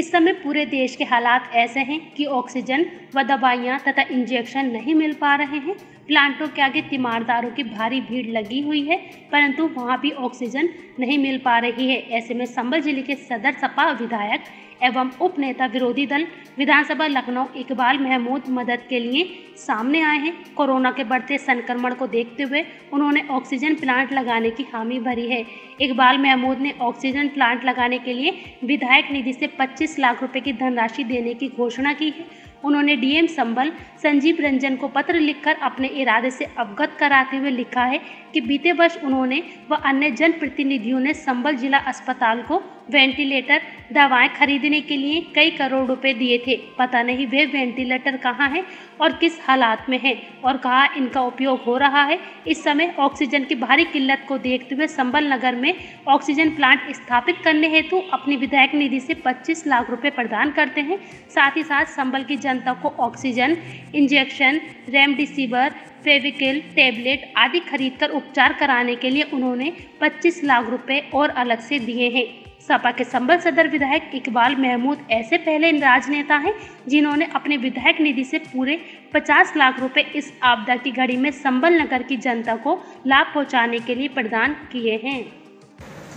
इस समय पूरे देश के हालात ऐसे हैं कि ऑक्सीजन व दवाइयाँ तथा इंजेक्शन नहीं मिल पा रहे हैं। प्लांटों के आगे तीमारदारों की भारी भीड़ लगी हुई है, परंतु वहाँ भी ऑक्सीजन नहीं मिल पा रही है। ऐसे में संभल ज़िले के सदर सपा विधायक एवं उप नेता विरोधी दल विधानसभा लखनऊ इकबाल महमूद मदद के लिए सामने आए हैं। कोरोना के बढ़ते संक्रमण को देखते हुए उन्होंने ऑक्सीजन प्लांट लगाने की हामी भरी है। इकबाल महमूद ने ऑक्सीजन प्लांट लगाने के लिए विधायक निधि से 25 लाख रुपए की धनराशि देने की घोषणा की है। उन्होंने डीएम संबल संजीव रंजन को पत्र लिखकर अपने इरादे से अवगत कराते हुए लिखा है कि बीते वर्ष उन्होंने व अन्य जनप्रतिनिधियों ने संबल जिला अस्पताल को वेंटिलेटर दवाएँ खरीदने के लिए कई करोड़ रुपए दिए थे। पता नहीं वे वेंटिलेटर कहाँ हैं और किस हालात में हैं और कहाँ इनका उपयोग हो रहा है। इस समय ऑक्सीजन की भारी किल्लत को देखते हुए संबल नगर में ऑक्सीजन प्लांट स्थापित करने हेतु अपनी विधायक निधि से 25 लाख रुपए प्रदान करते हैं। साथ ही साथ संबल की जनता को ऑक्सीजन इंजेक्शन, रेमडेसिविर फेविकिल, टेबलेट आदि खरीदकर उपचार कराने के लिए उन्होंने 25 लाख रुपए और अलग से दिए हैं। सपा के संबल सदर विधायक इकबाल महमूद ऐसे पहले राजनेता हैं जिन्होंने अपने विधायक निधि से पूरे 50 लाख रुपए इस आपदा की घड़ी में संबल नगर की जनता को लाभ पहुँचाने के लिए प्रदान किए हैं।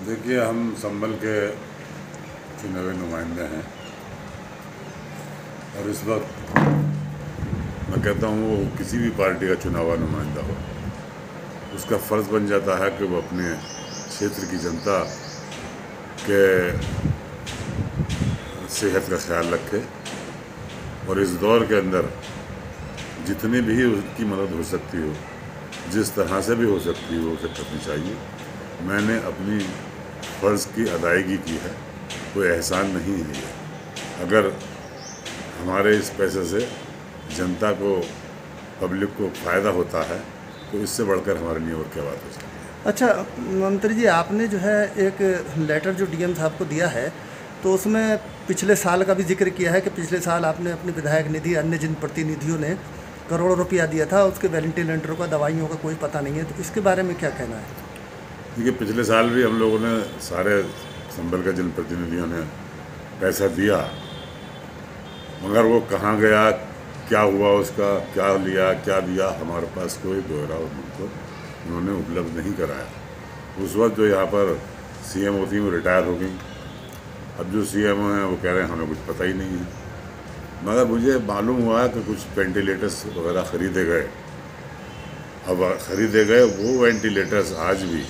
देखिए, हम संबल के चुनावी नुमाइंदे हैं और इस वक्त मैं कहता हूँ, वो किसी भी पार्टी का चुनावा नुमाइंदा हो। उसका फ़र्ज़ बन जाता है कि वो अपने क्षेत्र की जनता के सेहत का ख्याल रखे और इस दौर के अंदर जितनी भी उसकी मदद हो सकती हो, जिस तरह से भी हो सकती हो, उसे करनी चाहिए। मैंने अपनी फ़र्ज़ की अदायगी की है, कोई एहसान नहीं है अगर हमारे इस पैसे से जनता को पब्लिक को फ़ायदा होता है तो इससे बढ़कर हमारे लिए और क्या बात हो सकती है? अच्छा मंत्री जी आपने जो है एक लेटर जो डीएम साहब को दिया है तो उसमें पिछले साल का भी ज़िक्र किया है कि पिछले साल आपने अपने विधायक निधि अन्य जिन प्रतिनिधियों ने करोड़ों रुपया दिया था उसके वेंटिलेटरों का दवाइयों का कोई पता नहीं है तो इसके बारे में क्या कहना है? देखिए पिछले साल भी हम लोगों ने सारे संबल के जिन प्रतिनिधियों ने पैसा दिया मगर वो कहाँ गया क्या हुआ उसका? क्या लिया? क्या दिया हमारे पास कोई ब्यौरा उनको उन्होंने उपलब्ध नहीं कराया। उस वक्त जो यहाँ पर सीएम होती हैं वो रिटायर हो गई। अब जो सी सीएम हैं, वो कह रहे हैं, हमें कुछ पता ही नहीं है। मगर मुझे मालूम हुआ कि कुछ वेंटिलेटर्स वगैरह ख़रीदे गए। अब ख़रीदे गए वो वेंटिलेटर्स आज भी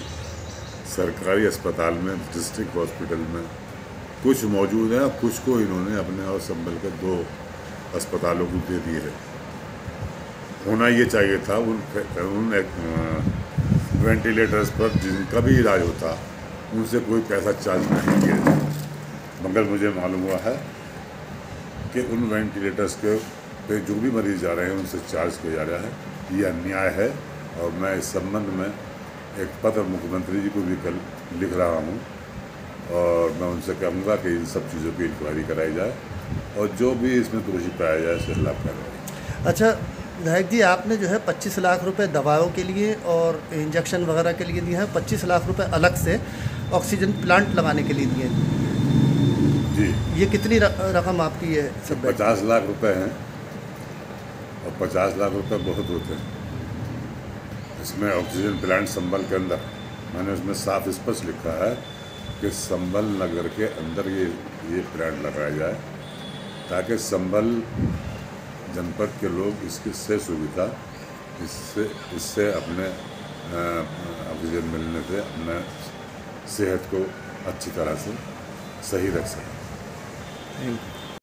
सरकारी अस्पताल में डिस्ट्रिक्ट हॉस्पिटल में कुछ मौजूद हैं, कुछ को इन्होंने अपने और संभल के दो अस्पतालों को दे दिए हैं। होना ये चाहिए था उन उन वेंटिलेटर्स पर जिनका भी इलाज होता, उनसे कोई पैसा चार्ज नहीं किया जाए मगर मुझे मालूम हुआ है कि उन वेंटिलेटर्स के, पे जो भी मरीज़ जा रहे हैं, उनसे चार्ज किया जा रहा है। ये अन्याय है और मैं इस संबंध में एक पत्र मुख्यमंत्री जी को भी कल लिख रहा हूँ और मैं उनसे कहूँगा कि इन सब चीज़ों की इंक्वायरी कराई जाए। और जो भी इसमें दोषी पाया जाए उसके खिलाफ कार्रवाई। अच्छा विधायक जी आपने जो है 25 लाख रुपए दवाओं के लिए और इंजेक्शन वगैरह के लिए दिए हैं। 25 लाख रुपए अलग से ऑक्सीजन प्लांट लगाने के लिए दिए जी। ये कितनी रकम आपकी है सब पचास लाख रुपए हैं और पचास लाख रुपए बहुत होते हैं। इसमें ऑक्सीजन प्लांट संबल के अंदर मैंने उसमें साफ़ स्पष्ट लिखा है कि संबल नगर के अंदर ये ये प्लांट लगाया जाए। ताकि संबल जनपद के लोग इसकी से सुविधा, इससे इससे अपने ऑक्सीजन मिलने से अपने सेहत को अच्छी तरह से सही रख सकें। Thank you